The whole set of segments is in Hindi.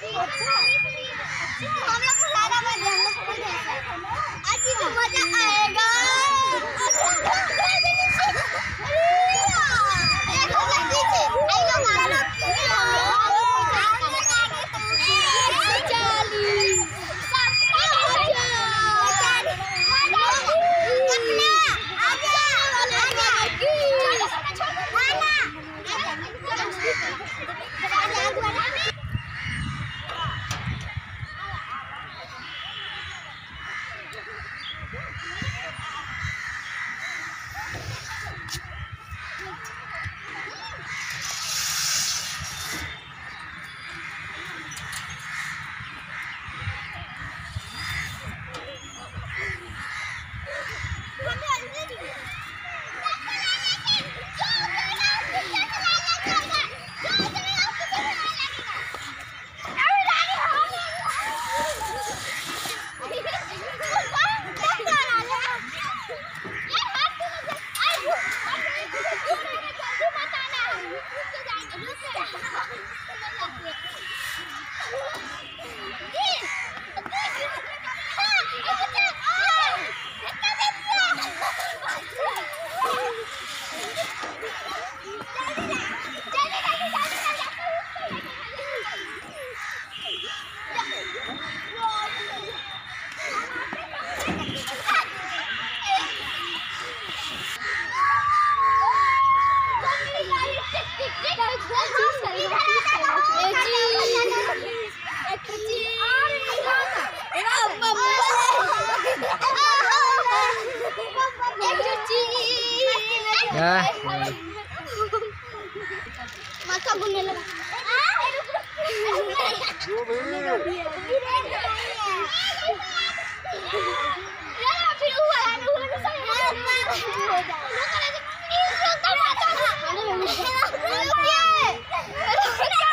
आज मज़ा आएगा माथा घूमने लगा फिर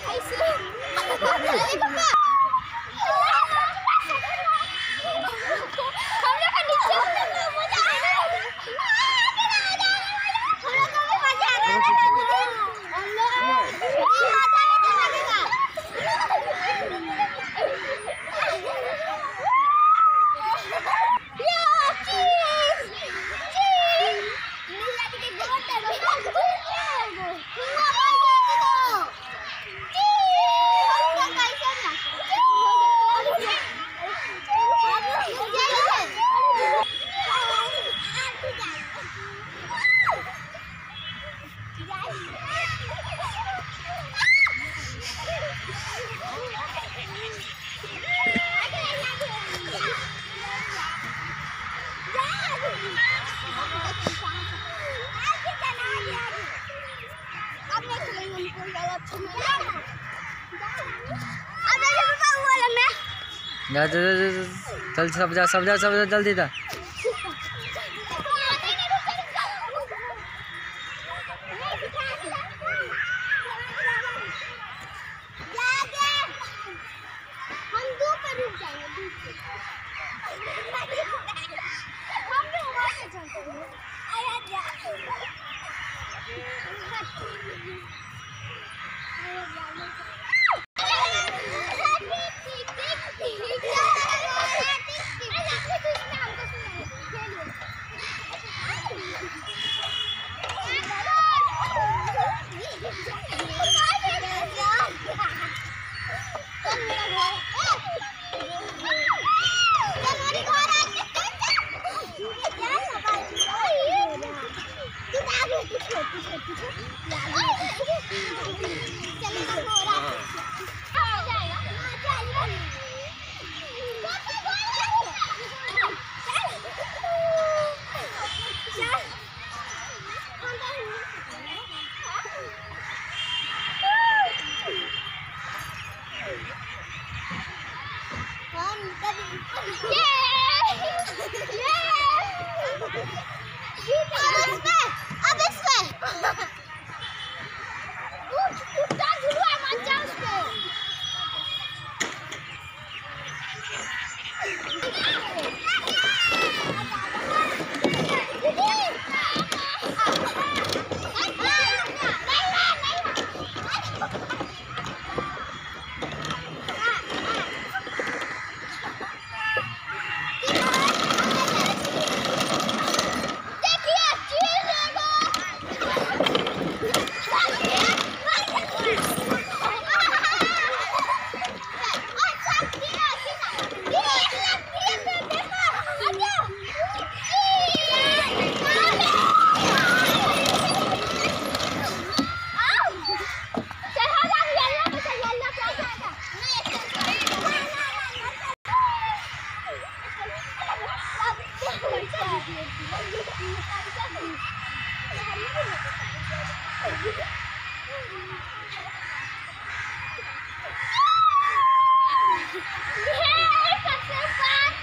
ऐसे हम लोग का नीचे मज़ा आ रहा है हम लोग को भी मज़ा आ रहा है हम लोग माता में लगेगा जा जा जा चल सब जा सब जा सब जा जल्दी जा। हम दो बकरा आटा का है